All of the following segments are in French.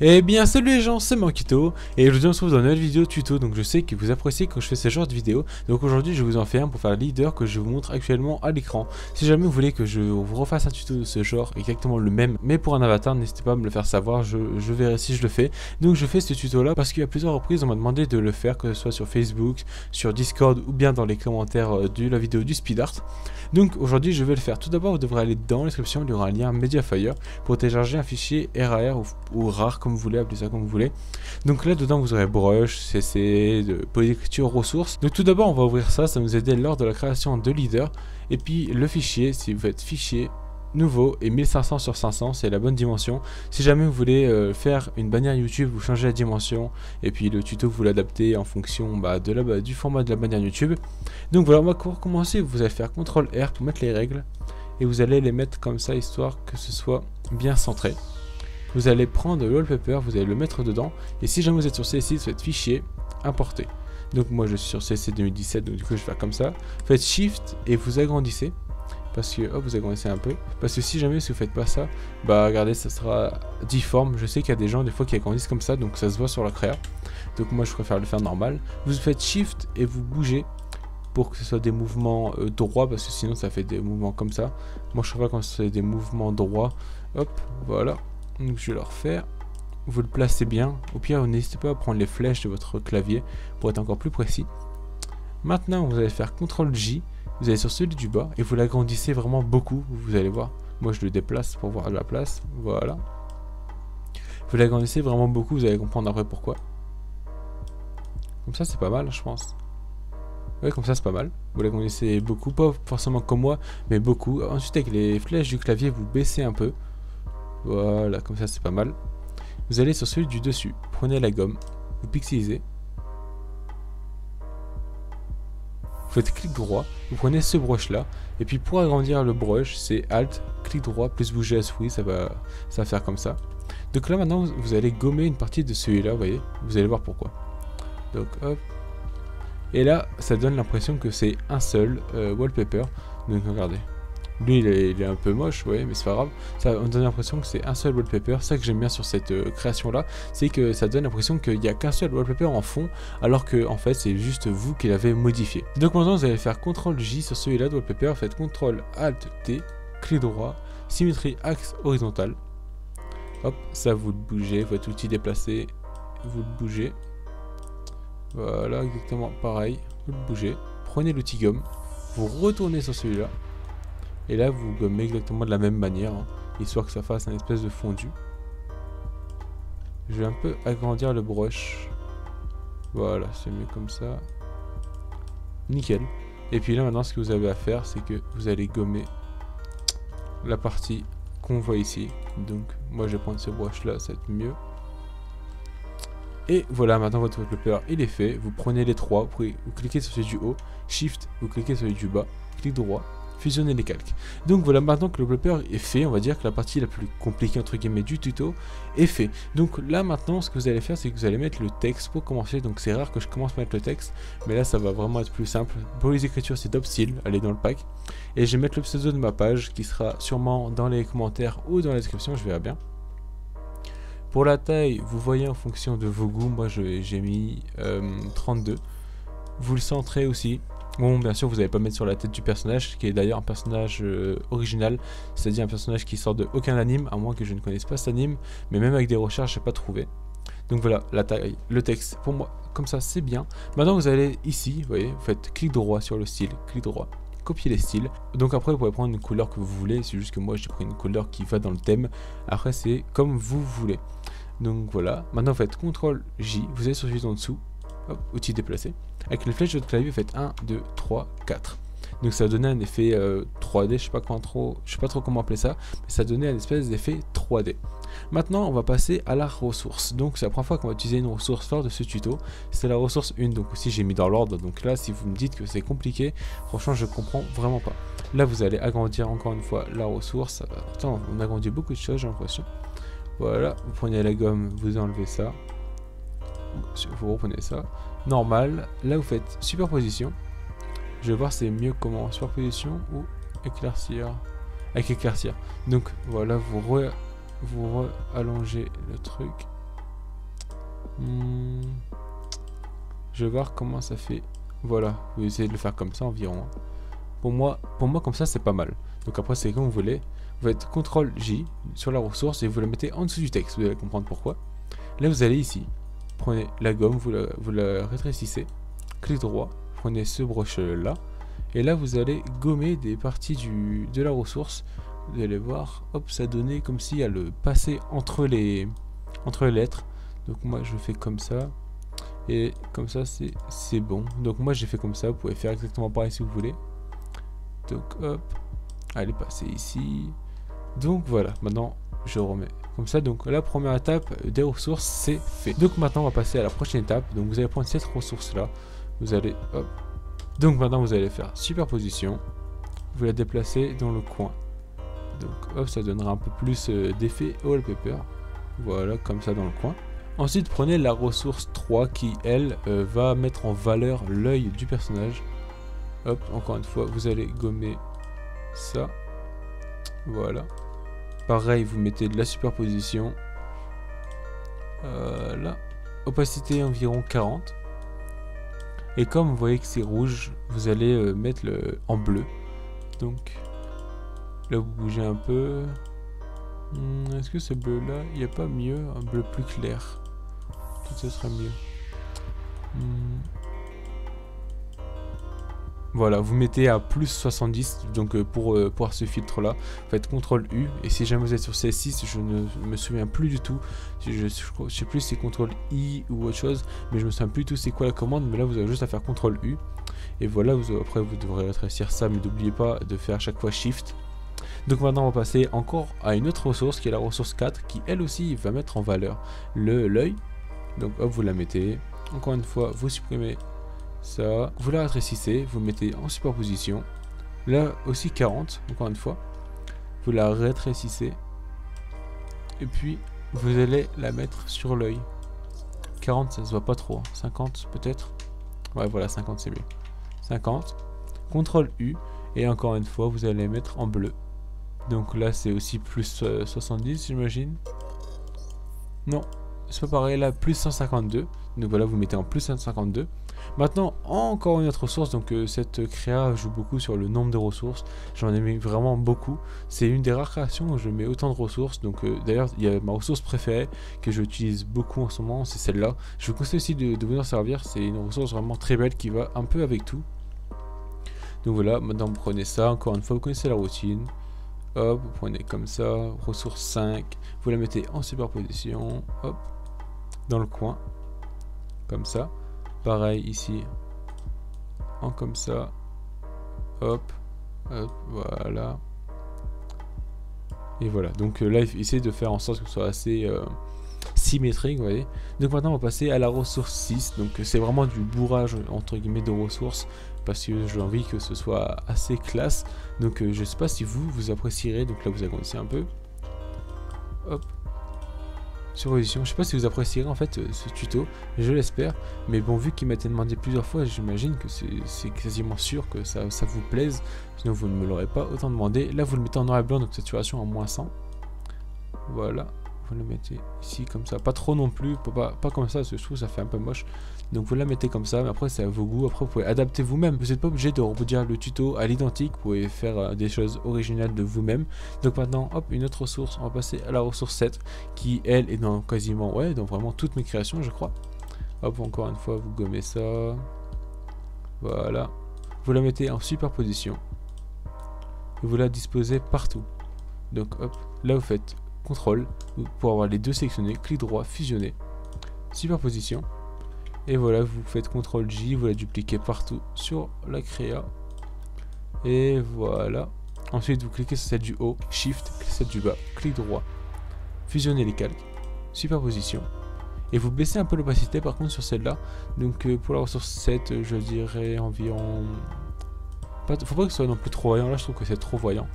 Eh bien salut les gens, c'est Mankito et aujourd'hui on se retrouve dans une nouvelle vidéo tuto donc je sais que vous appréciez quand je fais ce genre de vidéo. Donc aujourd'hui je vous en fais un pour faire le leader que je vous montre actuellement à l'écran. Si jamais vous voulez que je vous refasse un tuto de ce genre exactement le même mais pour un avatar n'hésitez pas à me le faire savoir je, verrai si je le fais. Donc je fais ce tuto là parce a plusieurs reprises on m'a demandé de le faire que ce soit sur Facebook, sur Discord ou bien dans les commentaires euh, de la vidéo du speed art. Donc aujourd'hui je vais le faire. Tout d'abord vous devrez aller dans la description il y aura un lien Mediafire pour télécharger un fichier RAR ou, ou rare vous voulez, appelez ça comme vous voulez. Donc là dedans vous aurez brush, CC, de polyécriture, ressources. Donc tout d'abord on va ouvrir ça, ça nous aider lors de la création de leader. Et puis le fichier, si vous faites fichier nouveau et 1500 sur 500 c'est la bonne dimension si jamais vous voulez euh, faire une bannière youtube vous changez la dimension et puis le tuto vous l'adaptez en fonction bah, de la, du format de la bannière youtube donc voilà on va commencer vous allez faire CTRL R pour mettre les règles et vous allez les mettre comme ça histoire que ce soit bien centré vous allez prendre le wallpaper, vous allez le mettre dedans, et si jamais vous êtes sur CC, vous faites fichier, importer. Donc moi je suis sur CC 2017, donc du coup je vais faire comme ça. Faites Shift et vous agrandissez, parce que hop, vous agrandissez un peu. Parce que si jamais si vous faites pas ça, bah regardez, ça sera difforme. Je sais qu'il y a des gens des fois qui agrandissent comme ça, donc ça se voit sur la créa. Donc moi je préfère le faire normal. Vous faites Shift et vous bougez pour que ce soit des mouvements euh, droits, parce que sinon ça fait des mouvements comme ça. Moi je préfère quand c'est des mouvements droits. Hop, voilà. Donc je vais le refaire. Vous le placez bien. Au pire, n'hésitez pas à prendre les flèches de votre clavier pour être encore plus précis. Maintenant, vous allez faire CTRL J. Vous allez sur celui du bas et vous l'agrandissez vraiment beaucoup. Vous allez voir. Moi, je le déplace pour voir la place. Voilà. Vous l'agrandissez vraiment beaucoup. Vous allez comprendre après pourquoi. Comme ça, c'est pas mal, je pense. Ouais, comme ça, c'est pas mal. Vous l'agrandissez beaucoup. Pas forcément comme moi, mais beaucoup. Ensuite, avec les flèches du clavier, vous baissez un peu. Voilà, comme ça c'est pas mal. Vous allez sur celui du dessus, prenez la gomme, vous pixelisez. Vous faites clic droit, vous prenez ce brush là, et puis pour agrandir le brush, c'est Alt, clic droit, plus bouger à souris, ça va, ça va faire comme ça. Donc là maintenant, vous allez gommer une partie de celui-là, vous voyez, vous allez voir pourquoi. Donc hop. Et là, ça donne l'impression que c'est un seul euh, wallpaper. Donc regardez, lui, il est, un peu moche, ouais, mais c'est pas grave. Ça, on donne l'impression que c'est un seul wallpaper. Ça que j'aime bien sur cette euh, création-là, c'est que ça donne l'impression qu'il n'y a qu'un seul wallpaper en fond, alors que en fait, c'est juste vous qui l'avez modifié. Donc maintenant, vous allez faire CTRL J sur celui-là de wallpaper, faites CTRL Alt T, clic droit, symétrie axe horizontal. Hop, ça vous le bougez, votre outil déplacé, vous le bougez. Voilà, exactement pareil, vous le bougez. Prenez l'outil gomme, vous retournez sur celui-là, et là, vous gommez exactement de la même manière, hein, histoire que ça fasse un espèce de fondu. Je vais un peu agrandir le brush. Voilà, c'est mieux comme ça. Nickel. Et puis là, maintenant, ce que vous avez à faire, c'est que vous allez gommer la partie qu'on voit ici. Donc, moi, je vais prendre ce brush-là, ça va être mieux. Et voilà, maintenant votre wallpaper il est fait. Vous prenez les trois, vous cliquez sur celui du haut, Shift, vous cliquez sur celui du bas, clic droit, fusionner les calques. Donc voilà, maintenant que le wallpaper est fait, on va dire que la partie la plus compliquée entre guillemets du tuto est fait. Donc là maintenant, ce que vous allez faire, c'est que vous allez mettre le texte pour commencer. Donc c'est rare que je commence à mettre le texte, mais là ça va vraiment être plus simple. Pour les écritures, c'est Dopsil, allez dans le pack. Et je vais mettre le pseudo de ma page qui sera sûrement dans les commentaires ou dans la description, je verrai bien. Pour la taille, vous voyez en fonction de vos goûts, moi j'ai mis 32. Euh, vous le centrez aussi, Bon, bien sûr, vous n'allez pas mettre sur la tête du personnage, qui est d'ailleurs un personnage euh, original, c'est-à-dire un personnage qui sort de aucun anime, à moins que je ne connaisse pas cet anime, mais même avec des recherches, je n'ai pas trouvé. Donc voilà, la taille, le texte, pour moi, comme ça, c'est bien. Maintenant, vous allez ici, vous voyez, vous faites clic droit sur le style, clic droit, copier les styles. Donc après, vous pouvez prendre une couleur que vous voulez, c'est juste que moi, j'ai pris une couleur qui va dans le thème. Après, c'est comme vous voulez. Donc voilà, maintenant vous faites CTRL J, vous allez sur juste en dessous, outil déplacé. Avec les flèches de votre clavier, vous faites 1, 2, 3, 4. Donc ça donnait un effet 3D, euh, je sais pas trop, sais pas trop comment appeler ça, mais ça donnait un espèce d'effet 3D. Maintenant, on va passer à la ressource. Donc c'est la première fois qu'on va utiliser une ressource lors de ce tuto. C'est la ressource 1, donc aussi j'ai mis dans l'ordre. Donc là, si vous me dites que c'est compliqué, franchement, je comprends vraiment pas. Là, vous allez agrandir encore une fois la ressource. Attends, on agrandit beaucoup de choses, j'ai l'impression. Voilà, vous prenez la gomme, vous enlevez ça vous reprenez ça. Normal. Là, vous faites superposition. Je vais voir c'est mieux comment superposition ou éclaircir. Avec éclaircir. Donc voilà, vous re, vous allongez le truc. Hmm. Je vais voir comment ça fait. Voilà, vous essayez de le faire comme ça environ. Pour moi, pour moi comme ça, c'est pas mal. Donc après, c'est comme vous voulez. Vous faites CTRL J sur la ressource et vous la mettez en dessous du texte. Vous allez comprendre pourquoi. Là, vous allez ici. Prenez la gomme, vous la, rétrécissez. Clic droit, prenez ce broche là. Et là, vous allez gommer des parties de la ressource. Vous allez voir, hop, ça donnait comme si elle passait entre les, entre les lettres. Donc moi, je fais comme ça. Et comme ça, c'est bon. Donc moi, j'ai fait comme ça. Vous pouvez faire exactement pareil si vous voulez. Donc hop, allez passer ici. Donc voilà, maintenant je remets comme ça. Donc la première étape des ressources, c'est fait. Donc maintenant, on va passer à la prochaine étape. Donc vous allez prendre cette ressource là. Vous allez hop. Donc maintenant, vous allez faire superposition. Vous la déplacez dans le coin. Donc hop, ça donnera un peu plus euh, d'effet wallpaper. Voilà, comme ça dans le coin. Ensuite, prenez la ressource 3 qui, elle, euh, va mettre en valeur l'œil du personnage. Hop, encore une fois, vous allez gommer ça. Voilà. Pareil, vous mettez de la superposition. Euh, là. Opacité environ 40. Et comme vous voyez que c'est rouge, vous allez euh, mettre le en bleu. Donc, là vous bougez un peu. Hmm, est-ce que ce bleu là, il n'y a pas mieux Un bleu plus clair? Tout ça serait mieux. Hmm. Voilà, vous mettez à plus 70 donc euh, pour euh, pour ce filtre là, faites CTRL U et si jamais vous êtes sur CS6, je ne me souviens plus du tout, je, je, sais plus si c'est CTRL I ou autre chose, mais je me souviens plus du tout c'est quoi la commande, mais là vous avez juste à faire CTRL U et voilà, vous, après vous devrez rétrécir ça, mais n'oubliez pas de faire à chaque fois Shift. Donc maintenant on va passer encore à une autre ressource qui est la ressource 4 qui elle aussi va mettre en valeur le l'œil. Donc hop vous la mettez, encore une fois vous supprimez ça, vous la rétrécissez, vous mettez en superposition. Là aussi 40, encore une fois. Vous la rétrécissez. Et puis, vous allez la mettre sur l'œil. 40, ça se voit pas trop. 50 peut-être Ouais, voilà, 50 c'est mieux. 50. CTRL U. Et encore une fois, vous allez mettre en bleu. Donc là, c'est aussi plus 70, euh, j'imagine. Non, c'est pas pareil. Là, plus 152. Donc voilà, vous mettez en plus 152. Maintenant, encore une autre ressource, donc euh, cette créa joue beaucoup sur le nombre de ressources. J'en ai mis vraiment beaucoup. C'est une des rares créations où je mets autant de ressources. Donc euh, d'ailleurs, il y a ma ressource préférée que j'utilise beaucoup en ce moment, c'est celle-là. Je vous conseille aussi de, de vous en servir. C'est une ressource vraiment très belle qui va un peu avec tout. Donc voilà, maintenant vous prenez ça. Encore une fois, vous connaissez la routine. Hop, vous prenez comme ça, ressource 5, vous la mettez en superposition, hop, dans le coin, comme ça. Pareil ici. En comme ça. Hop. Hop. Voilà. Et voilà. Donc euh, là, essayez de faire en sorte que ce soit assez euh, symétrique, vous voyez. Donc maintenant, on va passer à la ressource 6. Donc c'est vraiment du bourrage, entre guillemets, de ressources. Parce que j'ai envie que ce soit assez classe. Donc euh, je sais pas si vous, vous apprécierez. Donc là, vous agrandissez un peu. Hop. Je sais pas si vous apprécierez en fait euh, ce tuto, je l'espère. Mais bon, vu qu'il m'a été demandé plusieurs fois, j'imagine que c'est quasiment sûr que ça, vous plaise. Sinon, vous ne me l'aurez pas autant demandé. Là, vous le mettez en noir et blanc, donc saturation en moins 100. Voilà vous le mettez ici comme ça. Pas trop non plus, pas, comme ça, parce que ça fait un peu moche. Donc vous la mettez comme ça, mais après c'est à vos goûts. Après vous pouvez adapter vous-même. Vous n'êtes pas obligé de reproduire le tuto à l'identique. Vous pouvez faire euh, des choses originales de vous-même. Donc maintenant, hop, une autre ressource. On va passer à la ressource 7, qui elle est dans quasiment, ouais, dans vraiment toutes mes créations, je crois. Hop, encore une fois, vous gommez ça. Voilà. Vous la mettez en superposition. Et vous la disposez partout. Donc hop, là vous faites CTRL pour avoir les deux sélectionnés, clic droit, fusionner, superposition. Et voilà, vous faites CTRL J, vous la dupliquez partout sur la créa. Et voilà. Ensuite, vous cliquez sur celle du haut, Shift, celle du bas, clic droit, fusionner les calques, superposition. Et vous baissez un peu l'opacité par contre sur celle-là. Donc euh, pour la ressource 7, je dirais environ... Faut pas que ce soit non plus trop voyant, là je trouve que c'est trop voyant.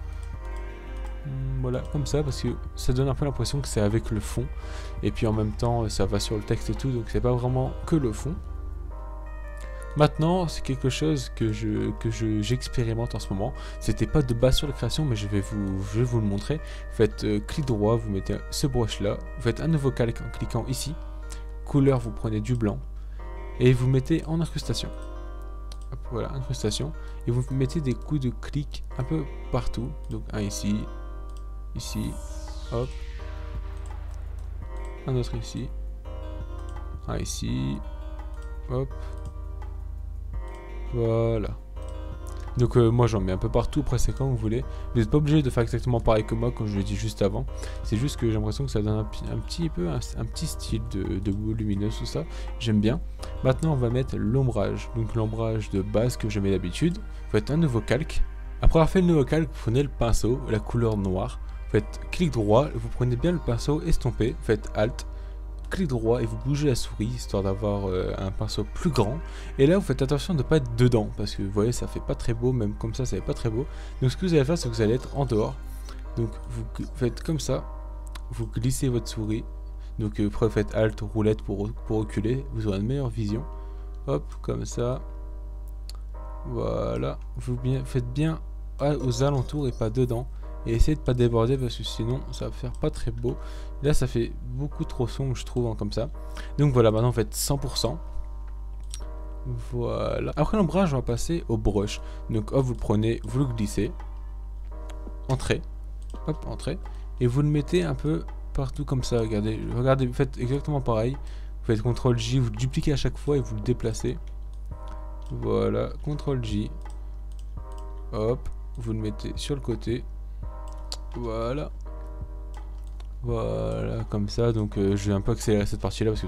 Voilà, comme ça, parce que ça donne un peu l'impression que c'est avec le fond. Et puis en même temps, ça va sur le texte et tout, donc c'est pas vraiment que le fond. Maintenant, c'est quelque chose que je que j'expérimente en ce moment. C'était pas de base sur la création, mais je vais vous, je vais vous le montrer. Faites euh, clic droit, vous mettez ce brush là, vous faites un nouveau calque en cliquant ici, couleur, vous prenez du blanc et vous mettez en incrustation. voilà, incrustation. Et vous mettez des coups de clic un peu partout. Donc un ici, ici, hop. Un autre ici. Un ici, hop. Voilà. Donc euh, moi j'en mets un peu partout, après c'est quand vous voulez. Vous n'êtes pas obligé de faire exactement pareil que moi comme je l'ai dit juste avant. C'est juste que j'ai l'impression que ça donne un, petit peu un, petit style de, de lumineuse tout ça. J'aime bien. Maintenant on va mettre l'ombrage. Donc l'ombrage de base que je mets d'habitude. Faites un nouveau calque. Après avoir fait le nouveau calque, prenez le pinceau, la couleur noire. Faites clic droit, vous prenez bien le pinceau estompé, faites Alt, clic droit et vous bougez la souris histoire d'avoir euh, un pinceau plus grand. Et là, vous faites attention de ne pas être dedans parce que vous voyez, ça fait pas très beau, même comme ça, ça fait pas très beau. Donc, ce que vous allez faire, c'est que vous allez être en dehors. Donc, vous faites comme ça, vous glissez votre souris. Donc, euh, après, vous faites Alt, roulette pour, pour reculer, vous aurez une meilleure vision. Hop, comme ça. Voilà, vous faites bien aux alentours et pas dedans. Et essayez de pas déborder parce que sinon ça va faire pas très beau. Là ça fait beaucoup trop sombre je trouve comme ça. Donc voilà maintenant vous faites 100%. Voilà. Après l'ombrage on va passer au brush. Donc hop vous le prenez, vous le glissez. Entrée. Hop, entrée. Et vous le mettez un peu partout comme ça. Regardez, regardez, vous faites exactement pareil. Vous faites CTRL J, vous dupliquez à chaque fois et vous le déplacez. Voilà, CTRL J. Hop, vous le mettez sur le côté. Voilà. Voilà, comme ça. Donc euh, je vais un peu accélérer cette partie-là parce que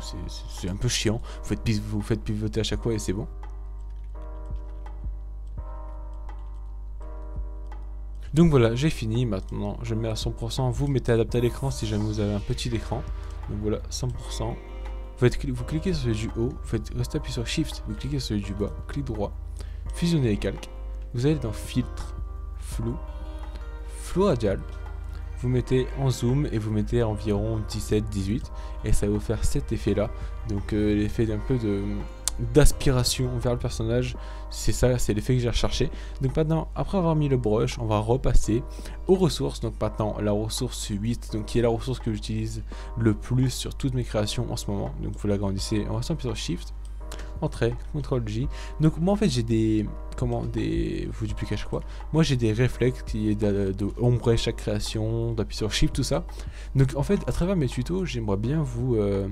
c'est un peu chiant. Vous faites, pivoter à chaque fois et c'est bon. Donc voilà, j'ai fini. Maintenant, je mets à 100%. Vous mettez adapté à l'écran si jamais vous avez un petit écran. Donc voilà, 100%. Vous, cliquez sur celui du haut, vous faites rester appuyé sur Shift, vous cliquez sur celui du bas, clic droit, fusionnez les calques. Vous allez dans Filtre, Flou, radial. Vous mettez en zoom et vous mettez environ 17-18 et ça va vous faire cet effet là. Donc euh, l'effet d'un peu de d'aspiration vers le personnage, c'est ça, c'est l'effet que j'ai recherché. Donc maintenant, après avoir mis le brush, on va repasser aux ressources. Donc maintenant, la ressource 8, donc qui est la ressource que j'utilise le plus sur toutes mes créations en ce moment. Donc vous l'agrandissez en restant sur Shift entrée, CTRL J. Donc moi en fait j'ai des comment des vous chaque fois. Moi j'ai des réflexes qui est de, de chaque création, d'appuyer sur Shift tout ça. Donc en fait à travers mes tutos j'aimerais bien vous euh,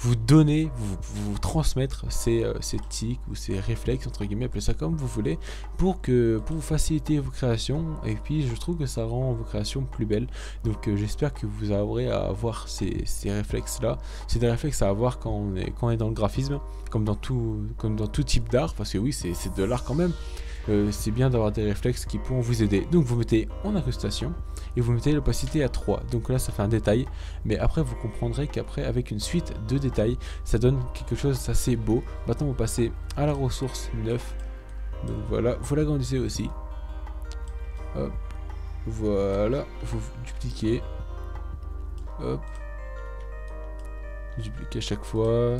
vous donner, vous, transmettre ces, euh, ces, tics ou ces réflexes, entre guillemets, appelez ça comme vous voulez, pour, que, pour vous faciliter vos créations. Et puis je trouve que ça rend vos créations plus belles. Donc euh, j'espère que vous aurez à avoir ces, ces réflexes-là. C'est des réflexes à avoir quand on est, quand on est dans le graphisme, comme dans tout, comme dans tout type d'art, parce que oui, c'est de l'art quand même. Euh, c'est bien d'avoir des réflexes qui pourront vous aider. Donc vous mettez en incrustation et vous mettez l'opacité à 3. Donc là ça fait un détail, mais après vous comprendrez qu'après avec une suite de détails, ça donne quelque chose d'assez beau. Maintenant vous passez à la ressource 9. Donc voilà, vous l'agrandissez aussi. Hop. Voilà, vous dupliquez. Hop. Dupliquez à chaque fois.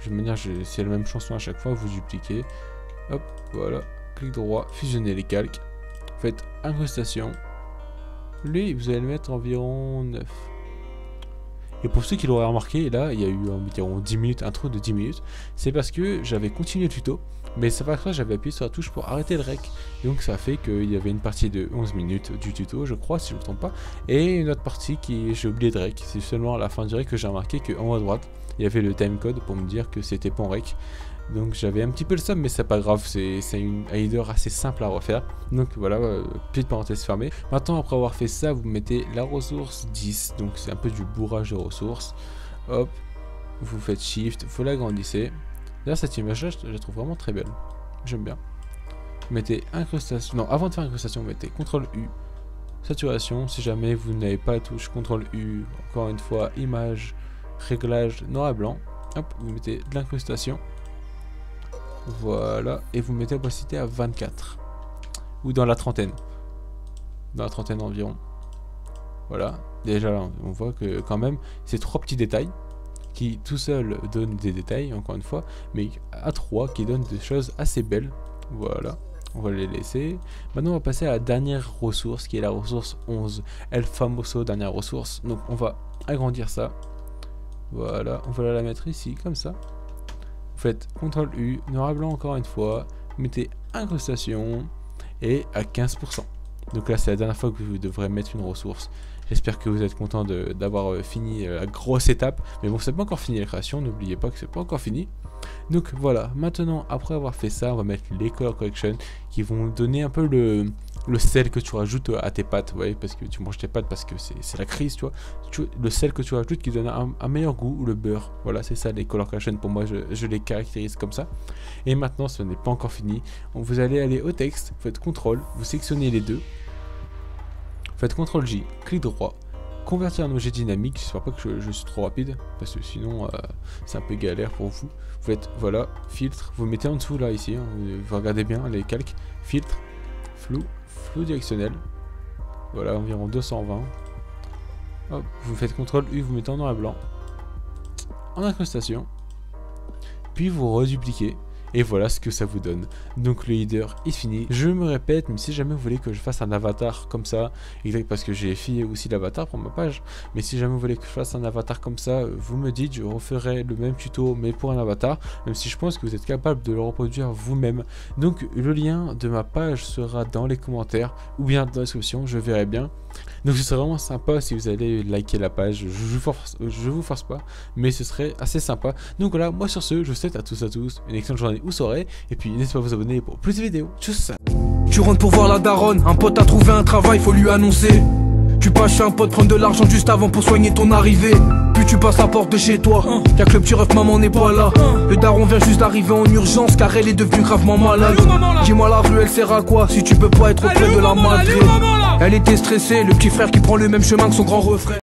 Je vais manière, c'est la même chanson à chaque fois, vous dupliquez. Hop, voilà clic droit, fusionner les calques, faites incrustation. Lui, vous allez le mettre environ 9. Et pour ceux qui l'auraient remarqué, là, il y a eu environ 10 minutes, un trou de 10 minutes. C'est parce que j'avais continué le tuto, mais ça pas que j'avais appuyé sur la touche pour arrêter le rec. donc ça fait qu'il y avait une partie de 11 minutes du tuto, je crois, si je ne me trompe pas, et une autre partie qui j'ai oublié de rec. C'est seulement à la fin du rec que j'ai remarqué qu'en haut à droite, il y avait le timecode pour me dire que c'était pas en rec. Donc j'avais un petit peu le somme, mais c'est pas grave, c'est une header assez simple à refaire. Donc voilà, euh, petite parenthèse fermée. Maintenant, après avoir fait ça, vous mettez la ressource 10, donc c'est un peu du bourrage de ressources. Hop, vous faites Shift, vous l'agrandissez. Là, cette image-là, je la trouve vraiment très belle. J'aime bien. Vous mettez incrustation. Non, avant de faire incrustation, vous mettez CTRL U. Saturation, si jamais vous n'avez pas la touche CTRL U, encore une fois, image, réglage noir et blanc. Hop, vous mettez de l'incrustation. Voilà. Et vous mettez l'opacité à 24. Ou dans la trentaine. Dans la trentaine environ. Voilà. Déjà là, on voit que quand même, c'est trois petits détails qui tout seul donnent des détails, encore une fois, mais à trois qui donnent des choses assez belles. Voilà. On va les laisser. Maintenant, on va passer à la dernière ressource, qui est la ressource 11. El Famoso, dernière ressource. Donc, on va agrandir ça. Voilà, on va la mettre ici, comme ça. Vous faites CTRL U, noir et blanc encore une fois. Mettez incrustation et à 15%. Donc là, c'est la dernière fois que vous devrez mettre une ressource. J'espère que vous êtes content d'avoir euh, fini euh, la grosse étape. Mais bon, c'est pas encore fini la création, n'oubliez pas que c'est pas encore fini. Donc voilà, maintenant, après avoir fait ça, on va mettre les color correction qui vont donner un peu le, le sel que tu rajoutes à tes pâtes, parce que tu manges tes pâtes parce que c'est la crise, tu vois. le sel que tu rajoutes qui donne un, meilleur goût ou le beurre. Voilà, c'est ça les color. Pour moi, je, les caractérise comme ça. Et maintenant, ce n'est pas encore fini. Vous allez aller au texte, vous faites CTRL, vous sélectionnez les deux. Faites CTRL J, clic droit, convertir un objet dynamique. J'espère pas que je, suis trop rapide, parce que sinon euh, c'est un peu galère pour vous. Vous faites, voilà, filtre, vous mettez en dessous là, ici, hein. vous regardez bien les calques, filtre, flou, directionnel. Voilà, environ 220. vous faites CTRL U, vous mettez en noir et blanc. En incrustation. Puis vous redupliquez. Et voilà ce que ça vous donne. Donc le leader est fini. Je me répète, mais si jamais vous voulez que je fasse un avatar comme ça, parce que j'ai fait aussi l'avatar pour ma page, mais si jamais vous voulez que je fasse un avatar comme ça, vous me dites, je referai le même tuto mais pour un avatar, même si je pense que vous êtes capable de le reproduire vous-même. Donc le lien de ma page sera dans les commentaires ou bien dans la description, je verrai bien. Donc ce serait vraiment sympa si vous allez liker la page, je, vous force, je vous force pas, mais ce serait assez sympa. Donc voilà, moi sur ce, je vous souhaite à tous à tous une excellente journée ou soirée, et puis n'hésitez pas à vous abonner pour plus de vidéos. Tchuss Tu rentres pour voir la daronne, un pote a trouvé un travail, faut lui annoncer. Tu passes chez un pote prendre de l'argent juste avant pour soigner ton arrivée. Puis tu passes la porte de chez toi. Y'a que le petit ref, maman n'est pas là. Le daron vient juste d'arriver en urgence car elle est devenue gravement malade. Dis-moi la rue, elle sert à quoi si tu peux pas être auprès de la madre Elle était stressée, le petit frère qui prend le même chemin que son grand refrain.